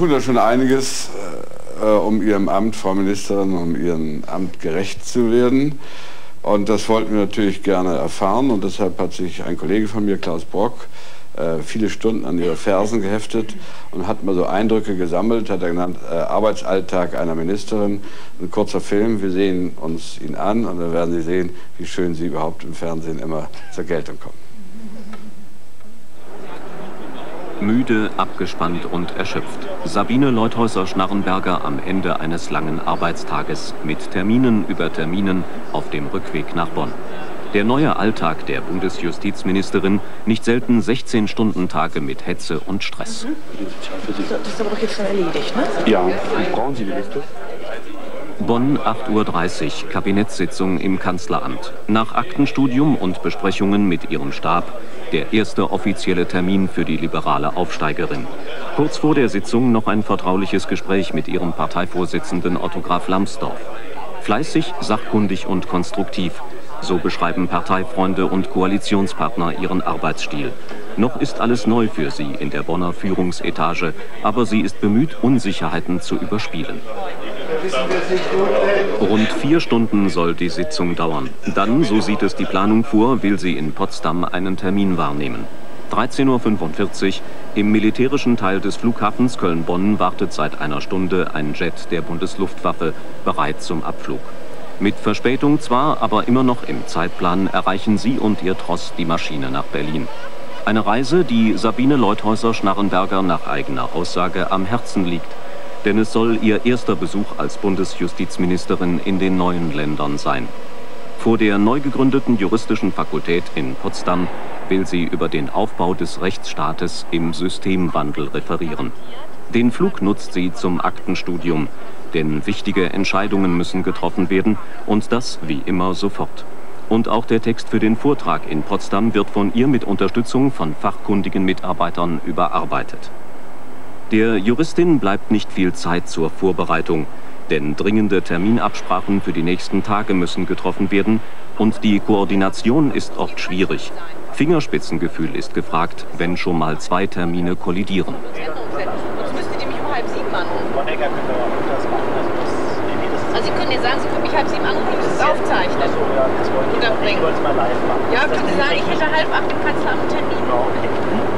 tun da schon einiges, äh, um ihrem Amt, Frau Ministerin, um ihrem Amt gerecht zu werden. Und das wollten wir natürlich gerne erfahren und deshalb hat sich ein Kollege von mir, Klaus Brock, äh, viele Stunden an ihre Fersen geheftet und hat mal so Eindrücke gesammelt, hat er genannt, äh, Arbeitsalltag einer Ministerin. Ein kurzer Film, wir sehen uns ihn an und dann werden Sie sehen, wie schön sie überhaupt im Fernsehen immer zur Geltung kommen. Müde, abgespannt und erschöpft. Sabine Leuthäuser-Schnarrenberger am Ende eines langen Arbeitstages mit Terminen über Terminen auf dem Rückweg nach Bonn. Der neue Alltag der Bundesjustizministerin, nicht selten 16-Stunden-Tage mit Hetze und Stress. Das ist aber doch jetzt schon erledigt, ne? Ja, brauchen Sie die Liste? Bonn, 8.30 Uhr, Kabinettssitzung im Kanzleramt. Nach Aktenstudium und Besprechungen mit ihrem Stab der erste offizielle Termin für die liberale Aufsteigerin. Kurz vor der Sitzung noch ein vertrauliches Gespräch mit ihrem Parteivorsitzenden Otto Graf Lambsdorff. Fleißig, sachkundig und konstruktiv. So beschreiben Parteifreunde und Koalitionspartner ihren Arbeitsstil. Noch ist alles neu für sie in der Bonner Führungsetage, aber sie ist bemüht, Unsicherheiten zu überspielen. Rund vier Stunden soll die Sitzung dauern. Dann, so sieht es die Planung vor, will sie in Potsdam einen Termin wahrnehmen. 13.45 Uhr im militärischen Teil des Flughafens Köln-Bonn wartet seit einer Stunde ein Jet der Bundesluftwaffe bereit zum Abflug. Mit Verspätung zwar, aber immer noch im Zeitplan erreichen sie und ihr Tross die Maschine nach Berlin. Eine Reise, die Sabine Leuthäuser-Schnarrenberger nach eigener Aussage am Herzen liegt denn es soll ihr erster Besuch als Bundesjustizministerin in den neuen Ländern sein. Vor der neu gegründeten juristischen Fakultät in Potsdam will sie über den Aufbau des Rechtsstaates im Systemwandel referieren. Den Flug nutzt sie zum Aktenstudium, denn wichtige Entscheidungen müssen getroffen werden und das wie immer sofort. Und auch der Text für den Vortrag in Potsdam wird von ihr mit Unterstützung von fachkundigen Mitarbeitern überarbeitet. Der Juristin bleibt nicht viel Zeit zur Vorbereitung, denn dringende Terminabsprachen für die nächsten Tage müssen getroffen werden und die Koordination ist oft schwierig. Fingerspitzengefühl ist gefragt, wenn schon mal zwei Termine kollidieren. Sonst müsstet ihr mich um halb sieben anrufen. Also Sie können ja sagen, Sie können mich halb sieben anrufen und es aufzeichnen. Unterbringen. Ja, können Sie sagen, ich hätte halb acht im Kanzleramt einen Termin.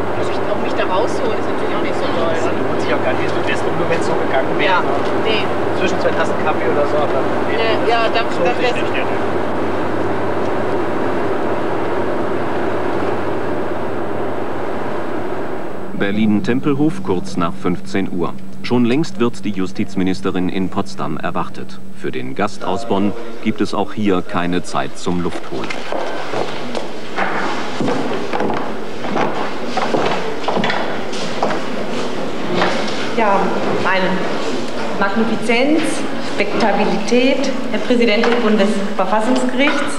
Mich da rausholen ist natürlich auch nicht so toll. Das lohnt sich auch gar nicht. Du wärst nur, wenn es so gegangen wäre. Ja, nee. Zwischen zwei Tassen Kaffee oder so. Aber nee, Nee, ja, dann, lohnt dann wär's nicht. Ja. Berlin-Tempelhof kurz nach 15 Uhr. Schon längst wird die Justizministerin in Potsdam erwartet. Für den Gast aus Bonn gibt es auch hier keine Zeit zum Luftholen. Ja, meine Magnifizenz, Spektabilität, Herr Präsident des Bundesverfassungsgerichts,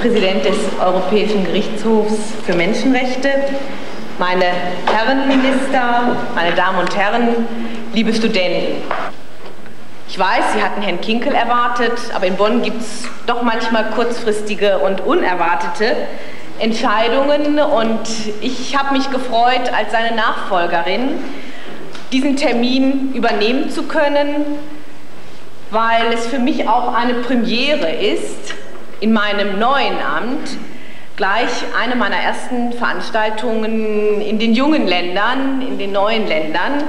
Präsident des Europäischen Gerichtshofs für Menschenrechte, meine Herren Minister, meine Damen und Herren, liebe Studenten. Ich weiß, Sie hatten Herrn Kinkel erwartet, aber in Bonn gibt es doch manchmal kurzfristige und unerwartete Entscheidungen und ich habe mich gefreut, als seine Nachfolgerin diesen Termin übernehmen zu können, weil es für mich auch eine Premiere ist, in meinem neuen Amt gleich eine meiner ersten Veranstaltungen in den jungen Ländern, in den neuen Ländern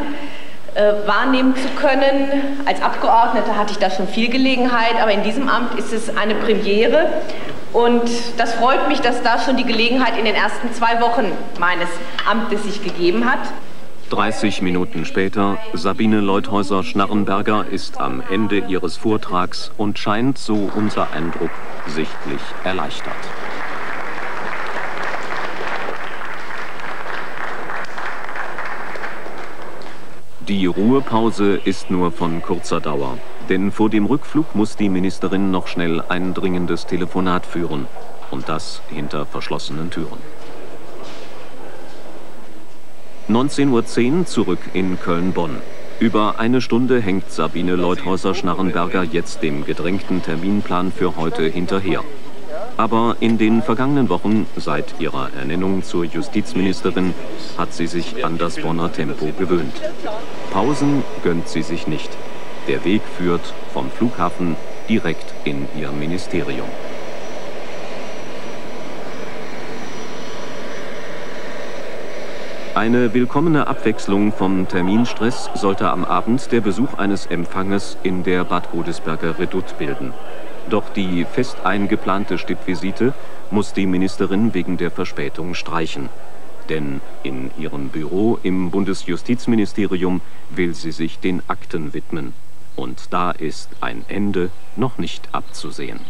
äh, wahrnehmen zu können. Als Abgeordnete hatte ich da schon viel Gelegenheit, aber in diesem Amt ist es eine Premiere. Und das freut mich, dass da schon die Gelegenheit in den ersten zwei Wochen meines Amtes sich gegeben hat. 30 Minuten später, Sabine Leuthäuser-Schnarrenberger ist am Ende ihres Vortrags und scheint, so unser Eindruck, sichtlich erleichtert. Die Ruhepause ist nur von kurzer Dauer, denn vor dem Rückflug muss die Ministerin noch schnell ein dringendes Telefonat führen und das hinter verschlossenen Türen. 19.10 Uhr zurück in Köln-Bonn. Über eine Stunde hängt Sabine Leuthäuser-Schnarrenberger jetzt dem gedrängten Terminplan für heute hinterher. Aber in den vergangenen Wochen, seit ihrer Ernennung zur Justizministerin, hat sie sich an das Bonner Tempo gewöhnt. Pausen gönnt sie sich nicht. Der Weg führt vom Flughafen direkt in ihr Ministerium. Eine willkommene Abwechslung vom Terminstress sollte am Abend der Besuch eines Empfanges in der Bad Godesberger Redoute bilden. Doch die fest eingeplante Stippvisite muss die Ministerin wegen der Verspätung streichen. Denn in ihrem Büro im Bundesjustizministerium will sie sich den Akten widmen. Und da ist ein Ende noch nicht abzusehen.